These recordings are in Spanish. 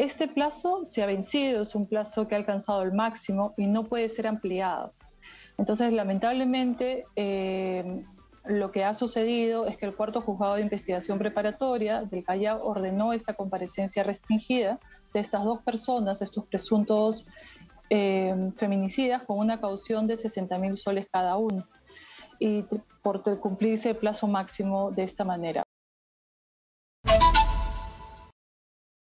Este plazo se ha vencido, es un plazo que ha alcanzado el máximo y no puede ser ampliado. Entonces, lamentablemente, eh, lo que ha sucedido es que el cuarto juzgado de investigación preparatoria del Callao ordenó esta comparecencia restringida de estas dos personas, estos presuntos eh, feminicidas, con una caución de 60 mil soles cada uno, y por cumplirse el plazo máximo de esta manera.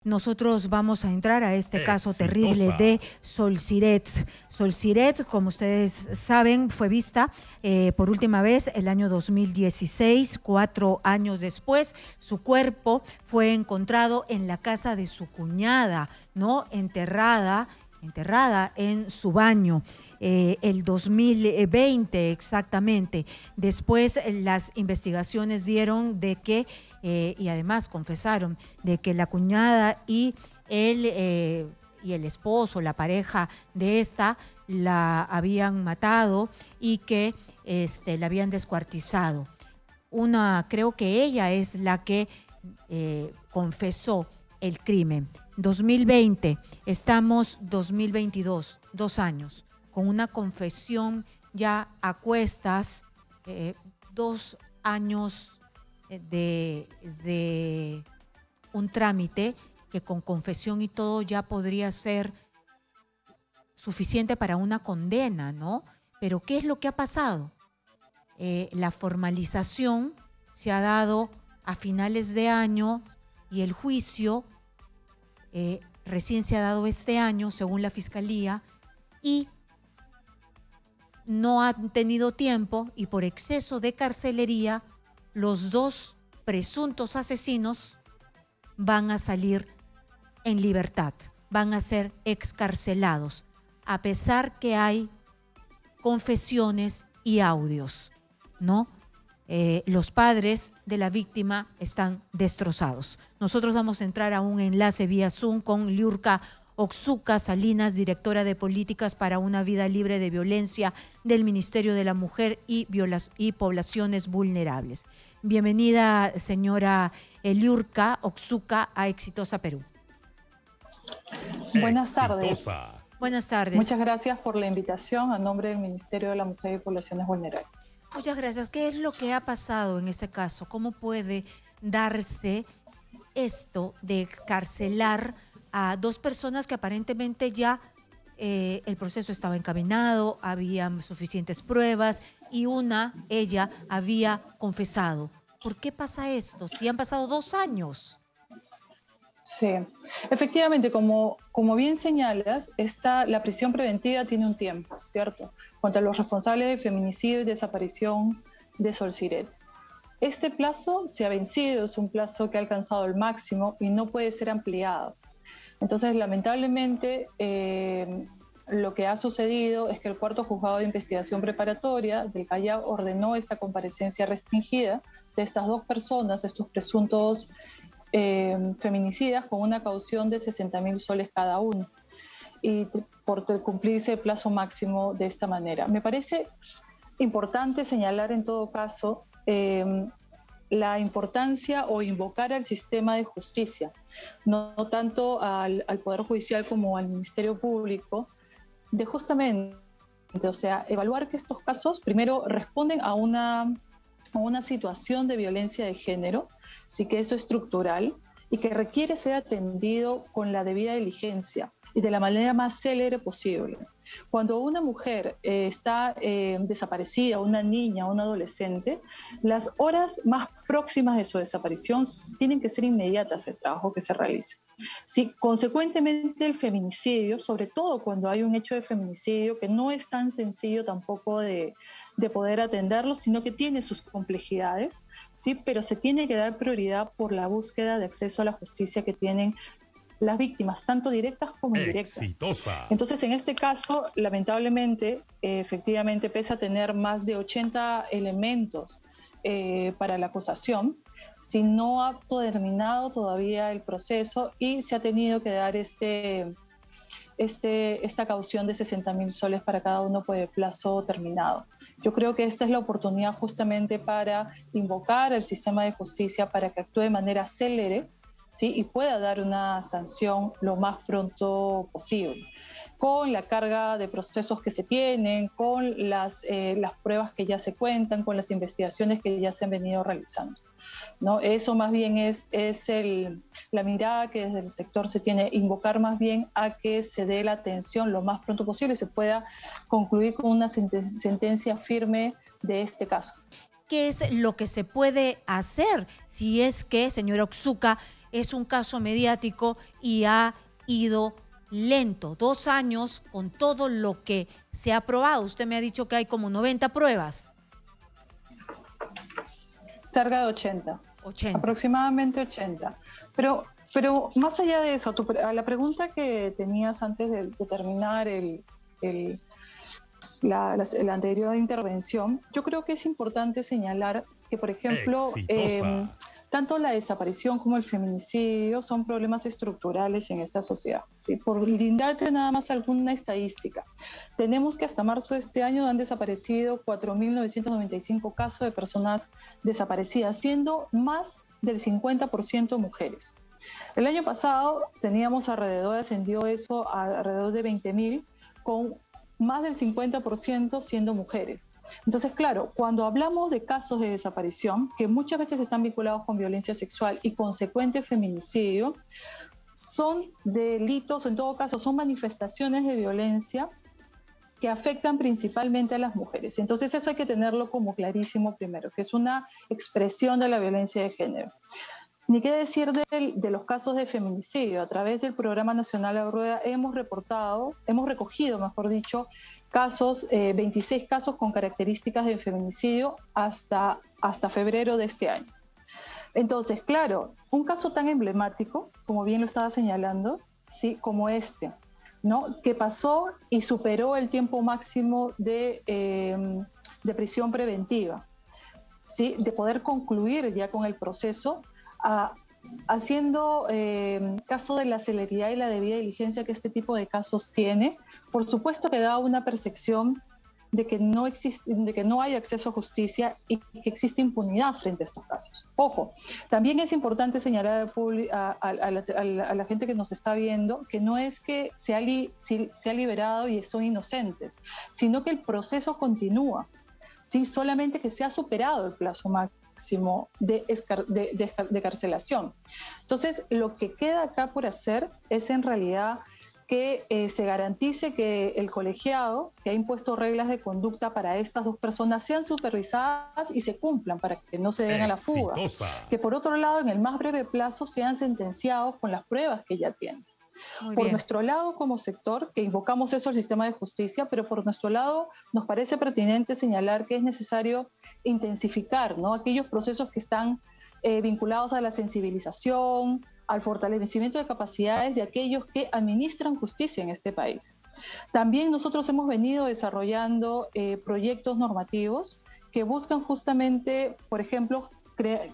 Nosotros vamos a entrar a este caso terrible de Solciret. Solciret, como ustedes saben, fue vista eh, por última vez el año 2016, cuatro años después. Su cuerpo fue encontrado en la casa de su cuñada, ¿no? Enterrada, enterrada en su baño. Eh, el 2020 exactamente. Después las investigaciones dieron de que eh, y además confesaron de que la cuñada y él eh, y el esposo, la pareja de esta, la habían matado y que este, la habían descuartizado. Una, creo que ella es la que eh, confesó el crimen. 2020, estamos 2022, dos años, con una confesión ya a cuestas, dos años de, de un trámite que con confesión y todo ya podría ser suficiente para una condena, ¿no? Pero ¿qué es lo que ha pasado? Eh, la formalización se ha dado a finales de año y el juicio eh, recién se ha dado este año, según la Fiscalía, y no han tenido tiempo y por exceso de carcelería los dos presuntos asesinos van a salir en libertad, van a ser excarcelados, a pesar que hay confesiones y audios, ¿no? Eh, los padres de la víctima están destrozados. Nosotros vamos a entrar a un enlace vía Zoom con Liurka Oxuca Salinas, directora de Políticas para una Vida Libre de Violencia del Ministerio de la Mujer y, y Poblaciones Vulnerables. Bienvenida, señora Eliurka Oxuca, a Exitosa Perú. Buenas tardes. Buenas tardes. Muchas gracias por la invitación a nombre del Ministerio de la Mujer y Poblaciones Vulnerables. Muchas gracias. ¿Qué es lo que ha pasado en este caso? ¿Cómo puede darse esto de excarcelar a dos personas que aparentemente ya eh, el proceso estaba encaminado, había suficientes pruebas y una, ella, había confesado. ¿Por qué pasa esto? Si han pasado dos años. Sí, efectivamente, como, como bien señalas, esta, la prisión preventiva tiene un tiempo, ¿cierto? Contra los responsables de feminicidio y desaparición de Solciret. Este plazo se ha vencido, es un plazo que ha alcanzado el máximo y no puede ser ampliado. Entonces, lamentablemente, eh, lo que ha sucedido es que el cuarto juzgado de investigación preparatoria del Callao ordenó esta comparecencia restringida de estas dos personas, estos presuntos eh, feminicidas, con una caución de 60 mil soles cada uno, y por cumplirse el plazo máximo de esta manera. Me parece importante señalar en todo caso eh, la importancia o invocar al sistema de justicia, no, tanto al Poder Judicial como al Ministerio Público, de justamente, o sea, evaluar que estos casos primero responden a una, a una situación de violencia de género, sí que eso es estructural y que requiere ser atendido con la debida diligencia y de la manera más célere posible. Cuando una mujer eh, está eh, desaparecida, una niña, un adolescente, las horas más próximas de su desaparición tienen que ser inmediatas el trabajo que se realice. Sí, consecuentemente el feminicidio, sobre todo cuando hay un hecho de feminicidio que no es tan sencillo tampoco de, de poder atenderlo, sino que tiene sus complejidades, ¿sí? pero se tiene que dar prioridad por la búsqueda de acceso a la justicia que tienen las víctimas, tanto directas como indirectas. Exitosa. Entonces, en este caso, lamentablemente, eh, efectivamente, pese a tener más de 80 elementos eh, para la acusación, si no ha terminado todavía el proceso y se ha tenido que dar este, este, esta caución de 60 mil soles para cada uno por el plazo terminado. Yo creo que esta es la oportunidad justamente para invocar al sistema de justicia para que actúe de manera célere ¿sí? y pueda dar una sanción lo más pronto posible con la carga de procesos que se tienen, con las, eh, las pruebas que ya se cuentan, con las investigaciones que ya se han venido realizando. ¿no? Eso más bien es, es el, la mirada que desde el sector se tiene, invocar más bien a que se dé la atención lo más pronto posible y se pueda concluir con una sentencia firme de este caso. ¿Qué es lo que se puede hacer si es que, señora Oxuca, es un caso mediático y ha ido lento, dos años con todo lo que se ha probado. Usted me ha dicho que hay como 90 pruebas. Cerca de 80. 80. Aproximadamente 80. Pero, pero más allá de eso, a la pregunta que tenías antes de, terminar el, la, anterior intervención, yo creo que es importante señalar que, por ejemplo, tanto la desaparición como el feminicidio son problemas estructurales en esta sociedad. ¿sí? Por brindarte nada más alguna estadística, tenemos que hasta marzo de este año han desaparecido 4.995 casos de personas desaparecidas, siendo más del 50% mujeres. El año pasado teníamos alrededor, ascendió eso a alrededor de 20.000, con más del 50% siendo mujeres. Entonces, claro, cuando hablamos de casos de desaparición, que muchas veces están vinculados con violencia sexual y consecuente feminicidio, son delitos, en todo caso, son manifestaciones de violencia que afectan principalmente a las mujeres. Entonces eso hay que tenerlo como clarísimo primero, que es una expresión de la violencia de género. Ni qué decir de, de, los casos de feminicidio. A través del Programa Nacional de Rueda hemos reportado, hemos recogido, mejor dicho, casos, 26 eh, casos con características de feminicidio hasta, hasta febrero de este año. Entonces, claro, un caso tan emblemático, como bien lo estaba señalando, ¿sí? como este, ¿no? que pasó y superó el tiempo máximo de, em, de prisión preventiva, ¿sí? de poder concluir ya con el proceso a, haciendo eh, caso de la celeridad y la debida diligencia que este tipo de casos tiene, por supuesto que da una percepción de que no existe, de que no hay acceso a justicia y que existe impunidad frente a estos casos. Ojo, también es importante señalar a, la, gente que nos está viendo que no es que se ha, se ha liberado y son inocentes, sino que el proceso continúa. ¿sí? Solamente que se ha superado el plazo máximo de, de, carcelación. Entonces, lo que queda acá por hacer es en realidad que eh, se garantice que el colegiado que ha impuesto reglas de conducta para estas dos personas sean supervisadas y se cumplan para que no se den a la fuga. Que por otro lado, en el más breve plazo, sean sentenciados con las pruebas que ya tienen por nuestro lado, como sector, que invocamos eso al sistema de justicia, pero por nuestro lado nos parece pertinente señalar que es necesario intensificar ¿no? aquellos procesos que están eh, vinculados a la sensibilización, al fortalecimiento de capacidades de aquellos que administran justicia en este país. También nosotros hemos venido desarrollando eh, proyectos normativos que buscan justamente, por ejemplo,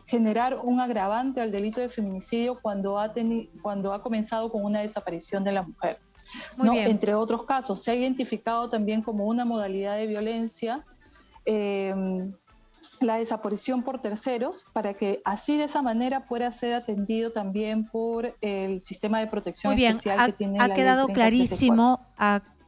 generar un agravante al delito de feminicidio cuando ha, cuando ha comenzado con una desaparición de la mujer. ¿no? Entre otros casos, se ha identificado también como una modalidad de violencia em, la desaparición por terceros para que así de esa manera pueda ser atendido también por el sistema de protección especial que tiene ha quedado clarísimo,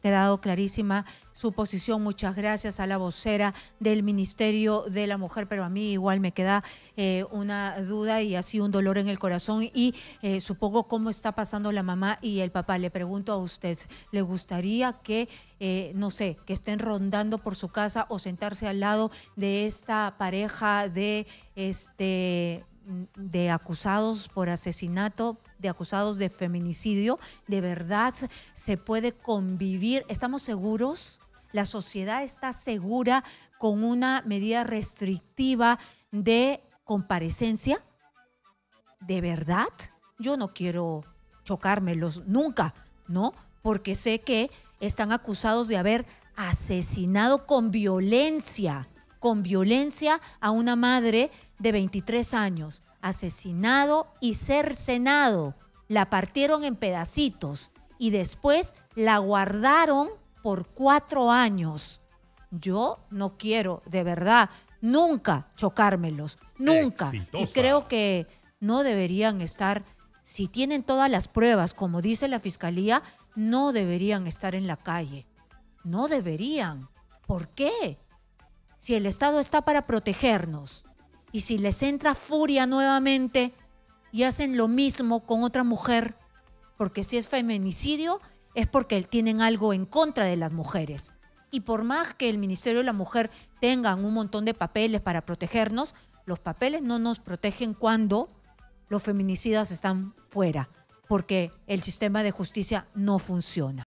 quedado clarísima su posición. Muchas gracias a la vocera del Ministerio de la Mujer, pero a mí igual me queda eh, una duda y así un dolor en el corazón y eh, supongo cómo está pasando la mamá y el papá. Le pregunto a usted, ¿le gustaría que, eh, no sé, que estén rondando por su casa o sentarse al lado de esta pareja de este de acusados por asesinato, de acusados de feminicidio, de verdad se puede convivir. ¿Estamos seguros? ¿La sociedad está segura con una medida restrictiva de comparecencia? ¿De verdad? Yo no quiero chocármelos nunca, ¿no? Porque sé que están acusados de haber asesinado con violencia, con violencia a una madre de 23 años, asesinado y cercenado. La partieron en pedacitos y después la guardaron por cuatro años. Yo no quiero, de verdad, nunca chocármelos, nunca. Y creo que no deberían estar si tienen todas las pruebas, como dice la Fiscalía, no deberían estar en la calle. No deberían. ¿Por qué? Si el Estado está para protegernos y si les entra furia nuevamente y hacen lo mismo con otra mujer, porque si es feminicidio es porque tienen algo en contra de las mujeres. Y por más que el Ministerio de la Mujer tengan un montón de papeles para protegernos, los papeles no nos protegen cuando los feminicidas están fuera, porque el sistema de justicia no funciona.